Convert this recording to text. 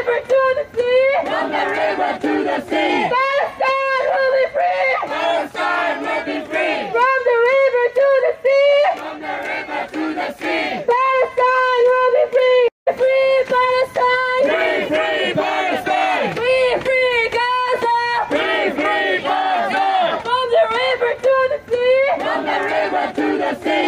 river to the sea. From the river to the sea. Palestine will be free. Palestine will be free. From the river to the sea. From the river to the sea. Palestine will be free. Free Palestine. Free, free Palestine. Free, free Gaza. Free, free Gaza. From the river to the sea. From the river to the sea.